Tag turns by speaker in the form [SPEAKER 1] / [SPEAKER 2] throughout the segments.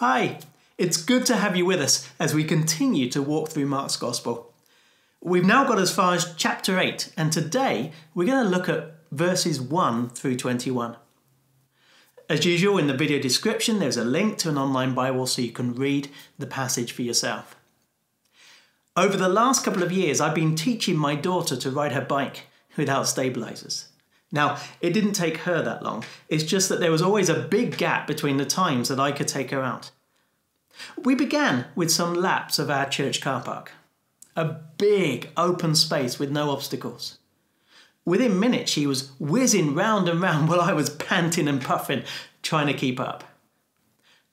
[SPEAKER 1] Hi, it's good to have you with us as we continue to walk through Mark's Gospel. We've now got as far as chapter 8, and today we're going to look at verses 1 through 21. As usual, in the video description, there's a link to an online Bible so you can read the passage for yourself. Over the last couple of years, I've been teaching my daughter to ride her bike without stabilizers. Now, it didn't take her that long, it's just that there was always a big gap between the times that I could take her out. We began with some laps of our church car park, a big open space with no obstacles. Within minutes, she was whizzing round and round while I was panting and puffing, trying to keep up.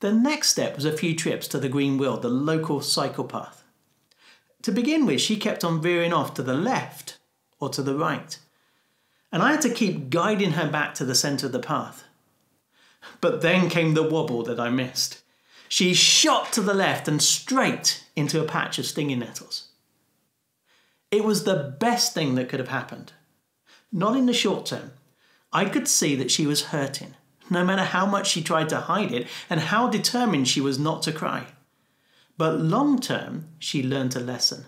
[SPEAKER 1] The next step was a few trips to the Green Wheel, the local cycle path. To begin with, she kept on veering off to the left or to the right and I had to keep guiding her back to the centre of the path. But then came the wobble that I missed. She shot to the left and straight into a patch of stinging nettles. It was the best thing that could have happened. Not in the short term. I could see that she was hurting, no matter how much she tried to hide it and how determined she was not to cry. But long term, she learned a lesson.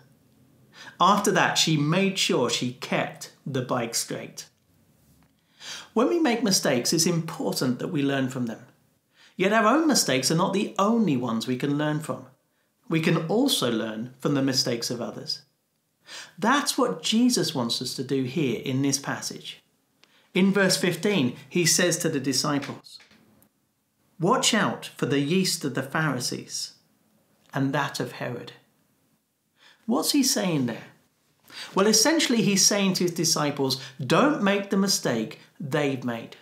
[SPEAKER 1] After that, she made sure she kept the bike straight. When we make mistakes, it's important that we learn from them. Yet our own mistakes are not the only ones we can learn from. We can also learn from the mistakes of others. That's what Jesus wants us to do here in this passage. In verse 15, he says to the disciples, Watch out for the yeast of the Pharisees and that of Herod. What's he saying there? Well, essentially, he's saying to his disciples, don't make the mistake they've made.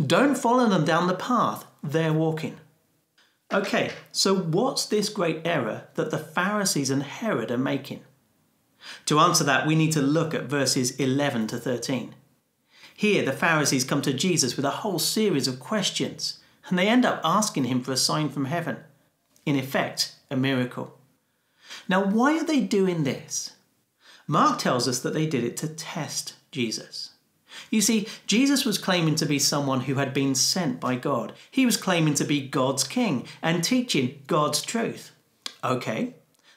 [SPEAKER 1] Don't follow them down the path they're walking. Okay, so what's this great error that the Pharisees and Herod are making? To answer that, we need to look at verses 11 to 13. Here, the Pharisees come to Jesus with a whole series of questions, and they end up asking him for a sign from heaven. In effect, a miracle. Now, why are they doing this? Mark tells us that they did it to test Jesus. You see, Jesus was claiming to be someone who had been sent by God. He was claiming to be God's king and teaching God's truth. Okay,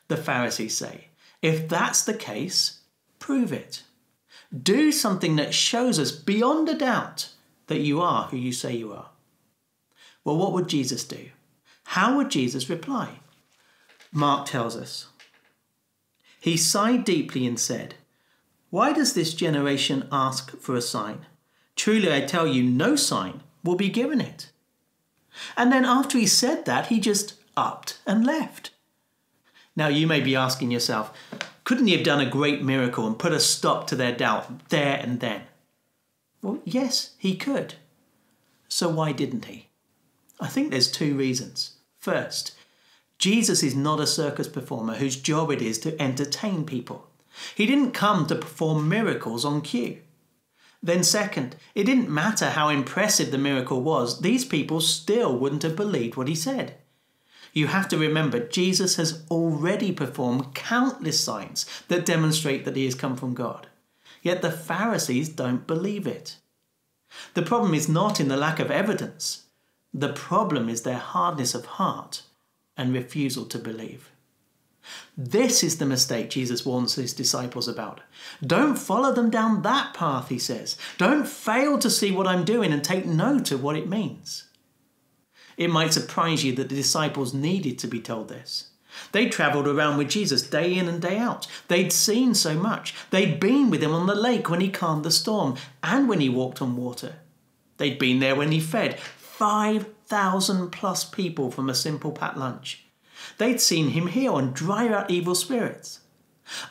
[SPEAKER 1] the Pharisees say, if that's the case, prove it. Do something that shows us beyond a doubt that you are who you say you are. Well, what would Jesus do? How would Jesus reply? Mark tells us. He sighed deeply and said, why does this generation ask for a sign? Truly, I tell you, no sign will be given it. And then after he said that, he just upped and left. Now, you may be asking yourself, couldn't he have done a great miracle and put a stop to their doubt there and then? Well, yes, he could. So why didn't he? I think there's two reasons. First, Jesus is not a circus performer whose job it is to entertain people. He didn't come to perform miracles on cue. Then, second, it didn't matter how impressive the miracle was, these people still wouldn't have believed what he said. You have to remember, Jesus has already performed countless signs that demonstrate that he has come from God. Yet the Pharisees don't believe it. The problem is not in the lack of evidence, the problem is their hardness of heart and refusal to believe. This is the mistake Jesus warns his disciples about. Don't follow them down that path, he says. Don't fail to see what I'm doing and take note of what it means. It might surprise you that the disciples needed to be told this. They travelled around with Jesus day in and day out. They'd seen so much. They'd been with him on the lake when he calmed the storm and when he walked on water. They'd been there when he fed 5,000 plus people from a simple pat lunch. They'd seen him heal and drive out evil spirits.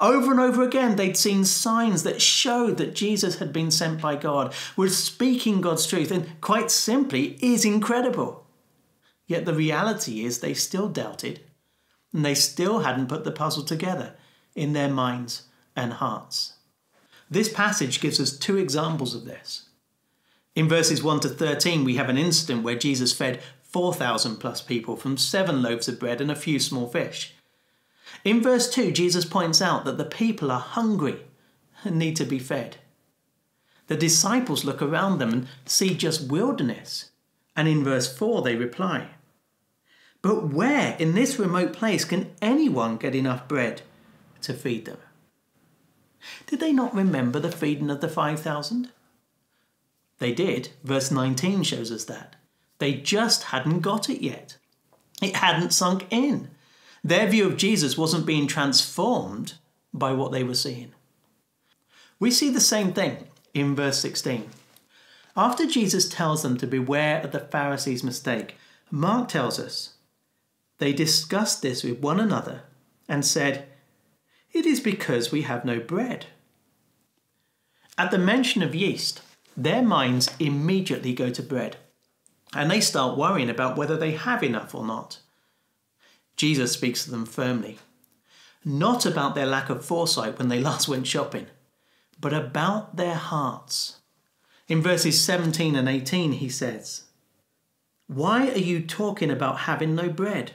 [SPEAKER 1] Over and over again, they'd seen signs that showed that Jesus had been sent by God, was speaking God's truth, and quite simply is incredible. Yet the reality is they still doubted, and they still hadn't put the puzzle together in their minds and hearts. This passage gives us two examples of this. In verses 1 to 13, we have an incident where Jesus fed 4,000 plus people from seven loaves of bread and a few small fish. In verse 2, Jesus points out that the people are hungry and need to be fed. The disciples look around them and see just wilderness. And in verse 4, they reply. But where in this remote place can anyone get enough bread to feed them? Did they not remember the feeding of the 5,000? They did. Verse 19 shows us that. They just hadn't got it yet. It hadn't sunk in. Their view of Jesus wasn't being transformed by what they were seeing. We see the same thing in verse 16. After Jesus tells them to beware of the Pharisees' mistake, Mark tells us they discussed this with one another and said, It is because we have no bread. At the mention of yeast, their minds immediately go to bread, and they start worrying about whether they have enough or not. Jesus speaks to them firmly, not about their lack of foresight when they last went shopping, but about their hearts. In verses 17 and 18, he says, Why are you talking about having no bread?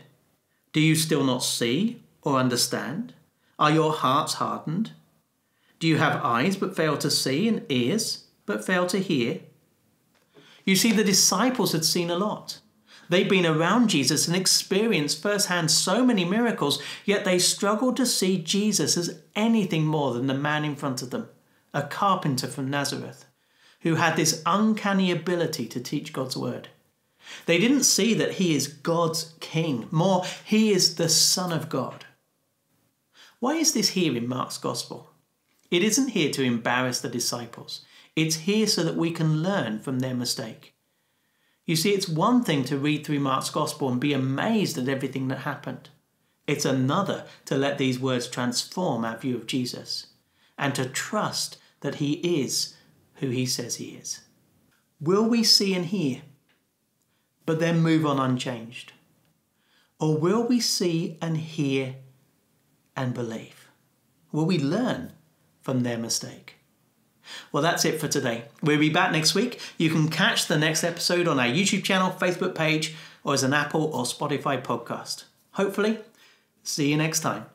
[SPEAKER 1] Do you still not see or understand? Are your hearts hardened? Do you have eyes but fail to see and ears but fail to hear? You see, the disciples had seen a lot. They'd been around Jesus and experienced firsthand so many miracles, yet they struggled to see Jesus as anything more than the man in front of them, a carpenter from Nazareth, who had this uncanny ability to teach God's word. They didn't see that he is God's king. More, he is the Son of God. Why is this here in Mark's Gospel? It isn't here to embarrass the disciples. It's here so that we can learn from their mistake. You see, it's one thing to read through Mark's Gospel and be amazed at everything that happened. It's another to let these words transform our view of Jesus and to trust that he is who he says he is. Will we see and hear but then move on unchanged? Or will we see and hear and believe? Will we learn from their mistake? Well, that's it for today. We'll be back next week. You can catch the next episode on our YouTube channel, Facebook page, or as an Apple or Spotify podcast. Hopefully, see you next time.